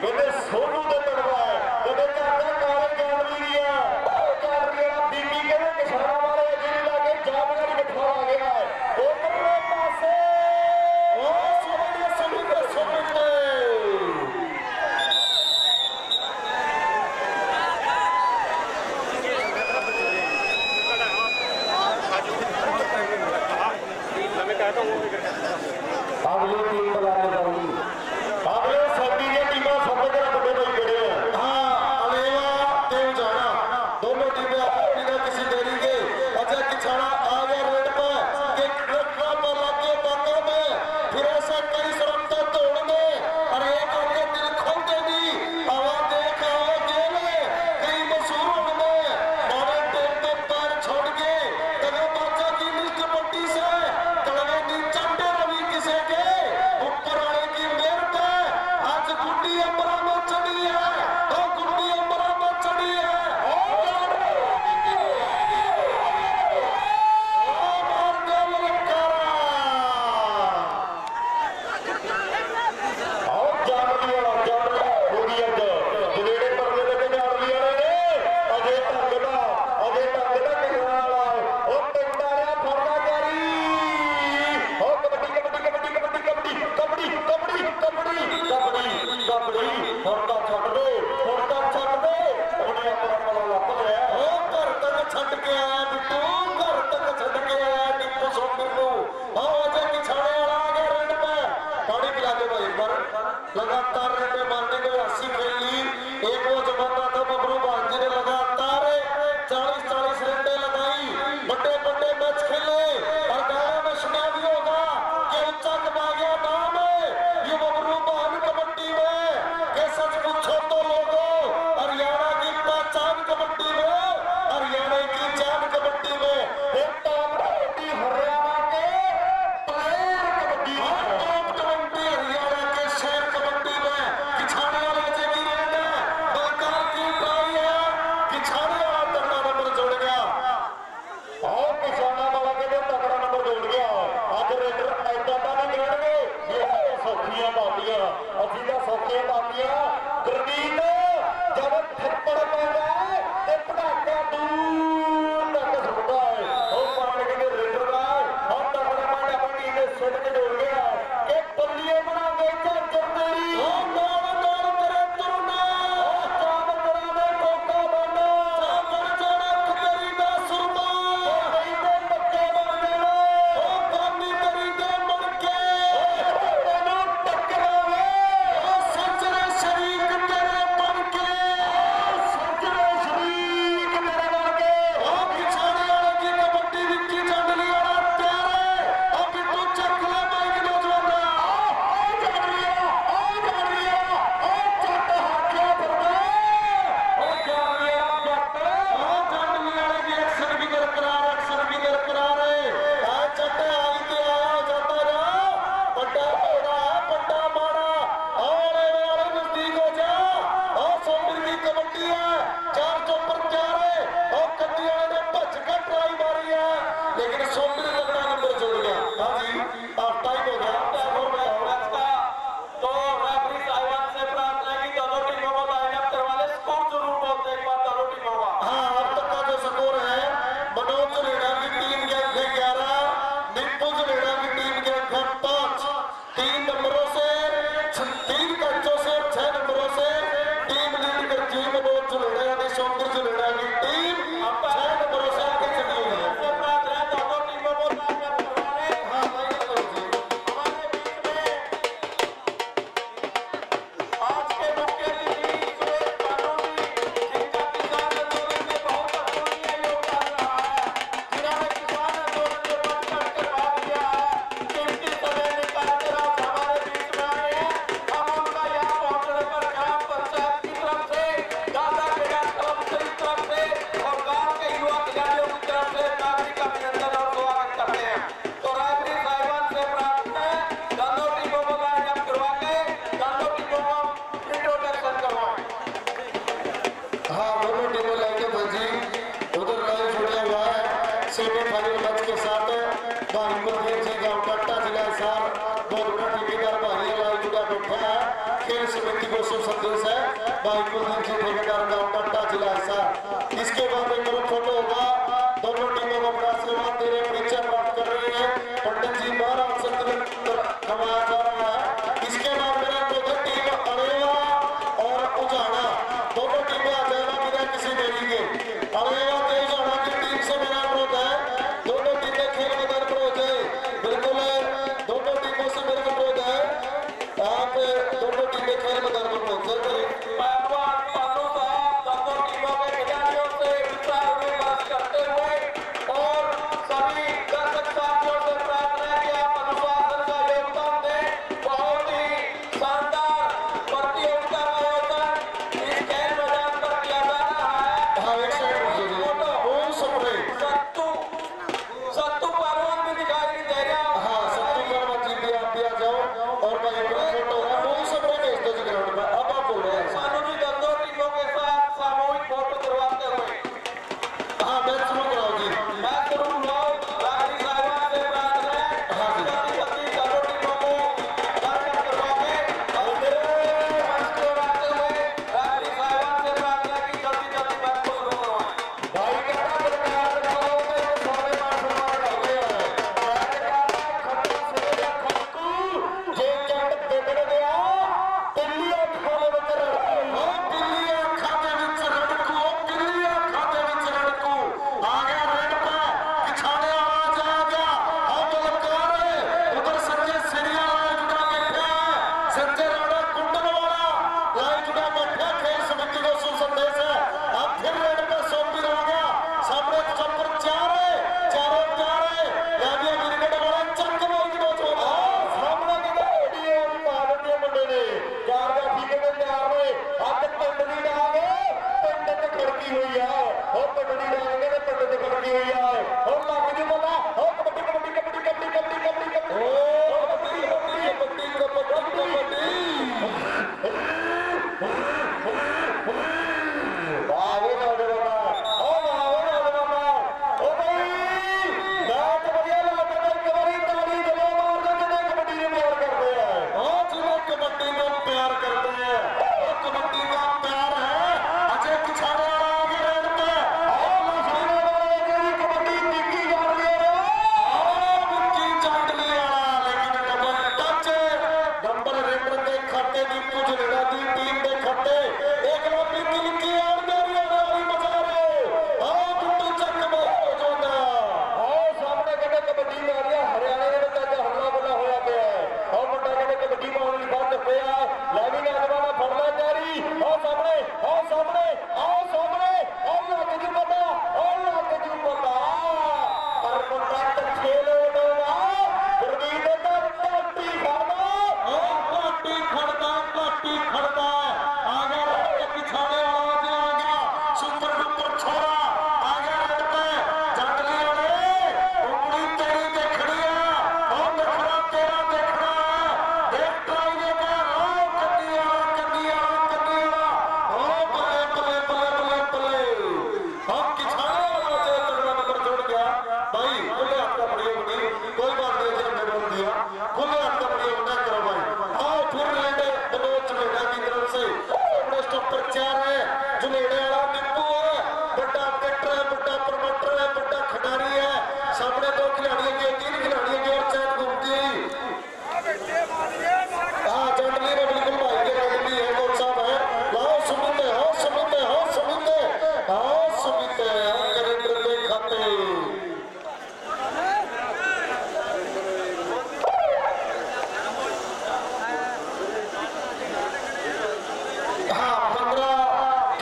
ਕਹਿੰਦੇ ਸੋਨੂ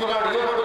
गाड़ियों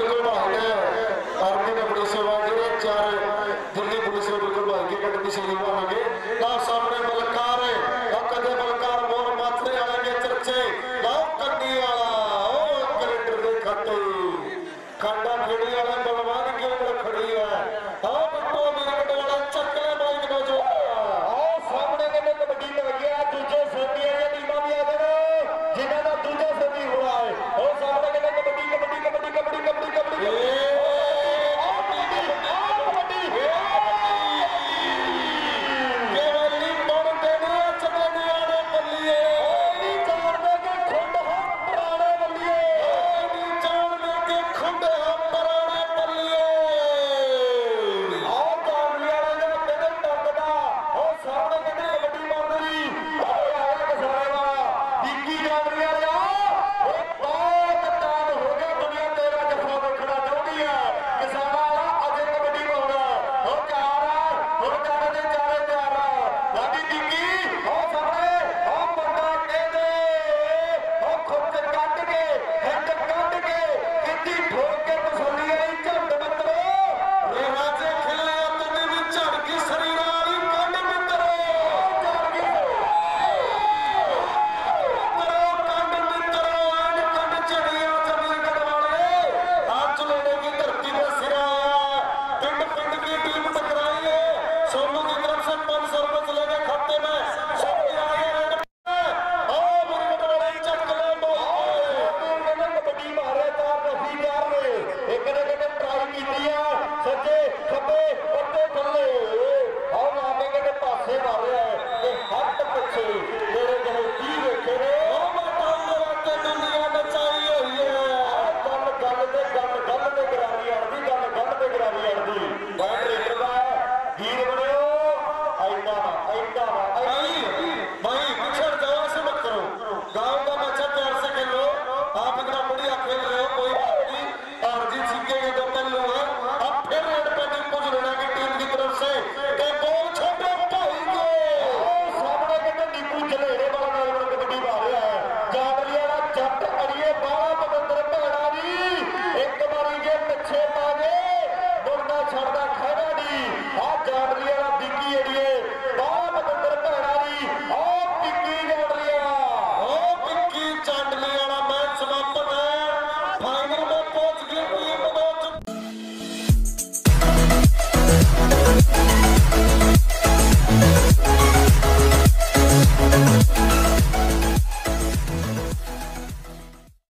Argentina, Real